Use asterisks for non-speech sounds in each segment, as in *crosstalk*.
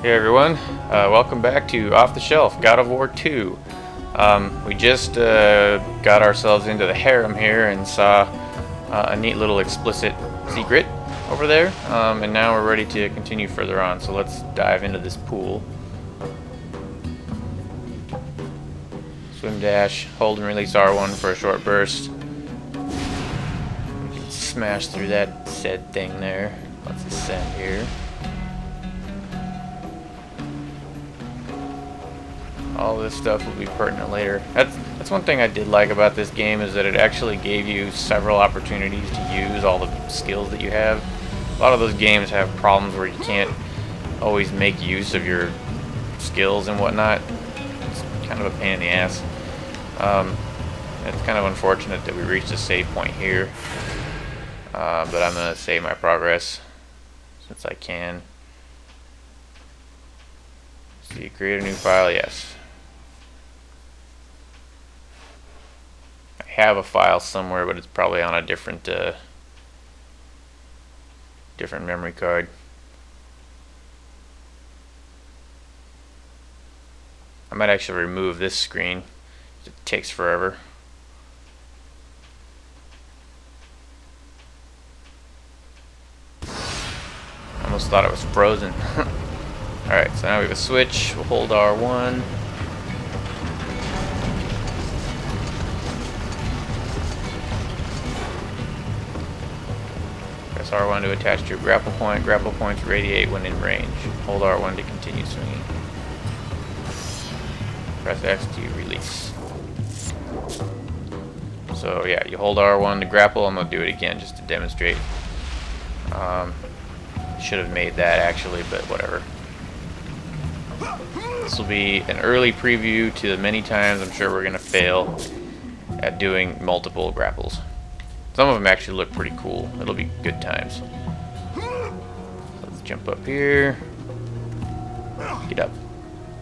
Hey everyone, uh, welcome back to Off the Shelf God of War 2. Um, we just uh, got ourselves into the harem here and saw uh, a neat little explicit secret over there, um, and now we're ready to continue further on. So let's dive into this pool. Swim dash, hold and release R1 for a short burst. We can smash through that said thing there. Let's ascend here. All this stuff will be pertinent later. That's that's one thing I did like about this game is that it actually gave you several opportunities to use all the skills that you have. A lot of those games have problems where you can't always make use of your skills and whatnot. It's kind of a pain in the ass. Um, it's kind of unfortunate that we reached a save point here. Uh, but I'm going to save my progress since I can. See, create a new file, yes. Have a file somewhere, but it's probably on a different uh, different memory card. I might actually remove this screen. It takes forever. Almost thought it was frozen. *laughs* Alright, so now we have a switch. We'll hold R1. Press R1 to attach to your grapple point. Grapple points radiate when in range. Hold R1 to continue swinging. Press X to release. So yeah, you hold R1 to grapple. I'm going to do it again just to demonstrate. Um, should have made that actually, but whatever. This will be an early preview to the many times I'm sure we're going to fail at doing multiple grapples. Some of them actually look pretty cool. It'll be good times. Let's jump up here. Get up.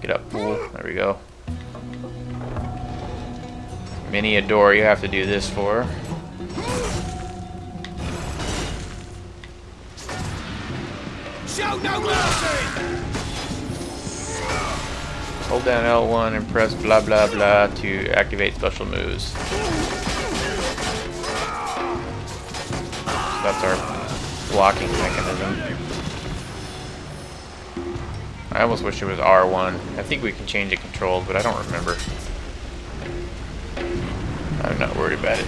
Get up, fool. There we go. Mini a door you have to do this for. Show no mercy! Hold down L1 and press blah blah blah to activate special moves. That's our blocking mechanism. I almost wish it was R1. I think we can change the controls, but I don't remember. I'm not worried about it.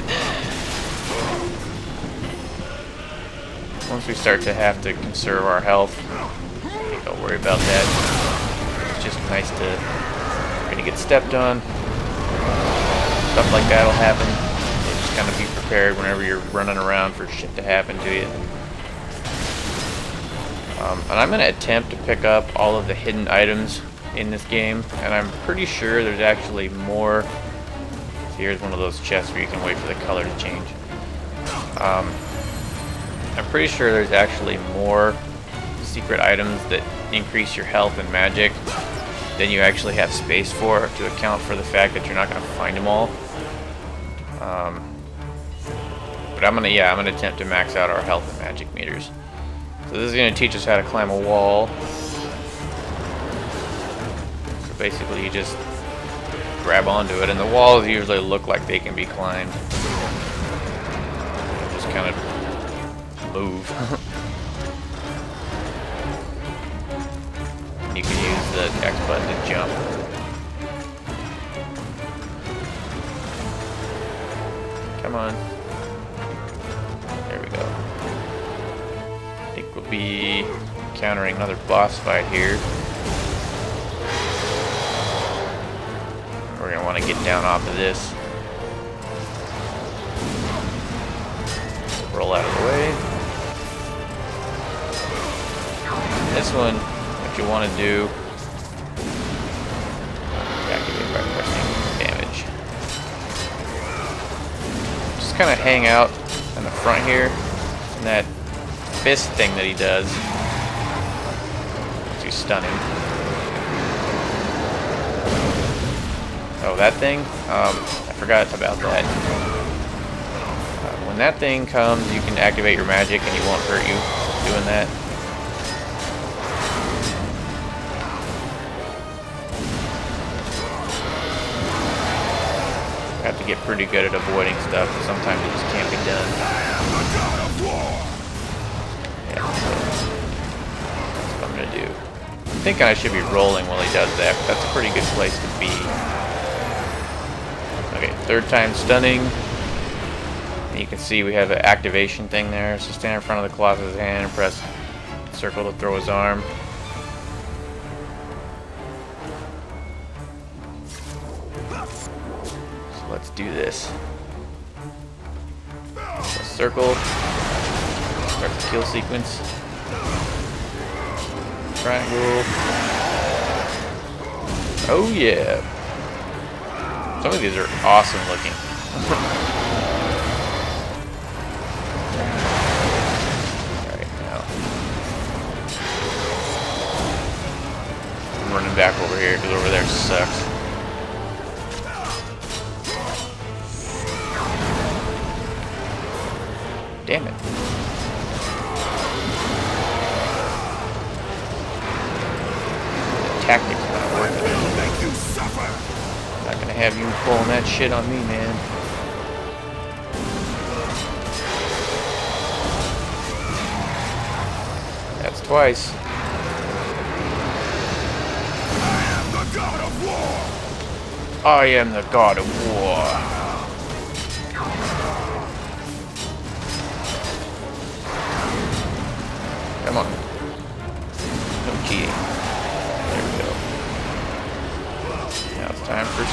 Once we start to have to conserve our health, I'll worry about that. It's just nice to... We're gonna get stepped on. Stuff like that'll happen It's kind of be prepared whenever you're running around for shit to happen to you. Um, and I'm going to attempt to pick up all of the hidden items in this game, and I'm pretty sure there's actually more. Here's one of those chests where you can wait for the color to change. Um, I'm pretty sure there's actually more secret items that increase your health and magic than you actually have space for to account for the fact that you're not going to find them all. Um, but I'm gonna, yeah, I'm gonna attempt to max out our health and magic meters. So this is gonna teach us how to climb a wall. So basically you just grab onto it, and the walls usually look like they can be climbed. Just kind of move. *laughs* you can use the X button to jump. Come on. Be encountering another boss fight here. We're going to want to get down off of this. Roll out of the way. This one, what you want to do, damage. Just kind of hang out in the front here, and that fist thing that he does. Too stunning. Oh, that thing? Um, I forgot about that. Uh, when that thing comes, you can activate your magic and he won't hurt you doing that. I have to get pretty good at avoiding stuff. Sometimes it just can't be done. Do. I'm thinking I should be rolling while he does that, that's a pretty good place to be. Okay, third time stunning. And you can see we have an activation thing there. So stand in front of the Colossus' hand and press circle to throw his arm. So let's do this. Circle. Start the kill sequence. Triangle. Oh yeah. Some of these are awesome looking. Alright, now. I'm running back over here because over there sucks. Damn it. Tactics not working. Not gonna have you pulling that shit on me, man. That's twice. I am the god of war. I am the god of war. Come on. No cheating.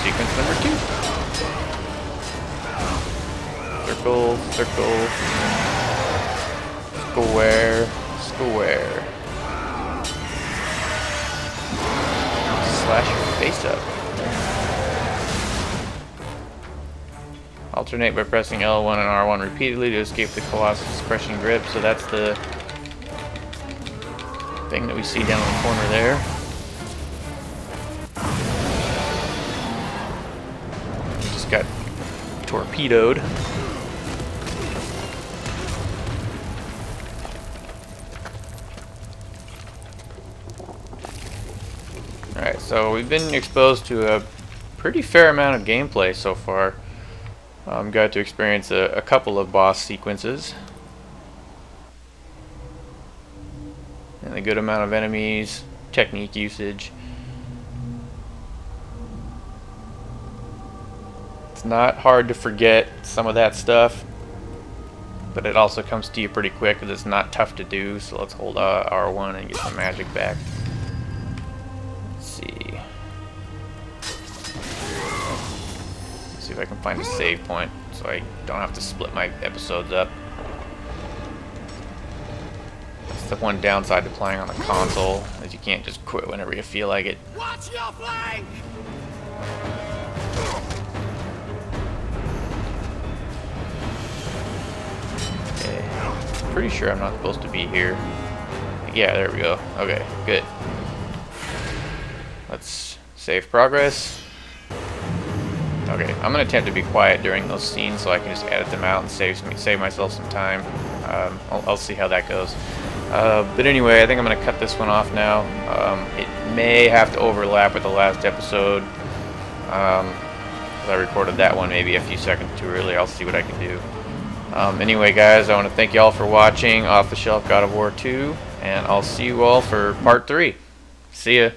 Sequence number two. Circle, circle, square, square. Slash your face up. Alternate by pressing L1 and R1 repeatedly to escape the Colossus' crushing grip. So that's the thing that we see down in the corner there. Just got torpedoed. Alright, so we've been exposed to a pretty fair amount of gameplay so far. Um, got to experience a, a couple of boss sequences. And a good amount of enemies, technique usage. Not hard to forget some of that stuff, but it also comes to you pretty quick because it's not tough to do. So let's hold uh, R1 and get some magic back. Let's see. see if I can find a save point so I don't have to split my episodes up. That's the one downside to playing on the console, is you can't just quit whenever you feel like it. Watch your flank. Pretty sure I'm not supposed to be here. Yeah, there we go. Okay, good. Let's save progress. Okay, I'm gonna attempt to be quiet during those scenes so I can just edit them out and save save myself some time. Um, I'll, I'll, see how that goes. Uh, but anyway, I think I'm gonna cut this one off now. Um, it may have to overlap with the last episode. Um, I recorded that one maybe a few seconds too early. I'll see what I can do. Um, anyway, guys, I want to thank you all for watching Off the Shelf God of War 2, and I'll see you all for part 3. See ya.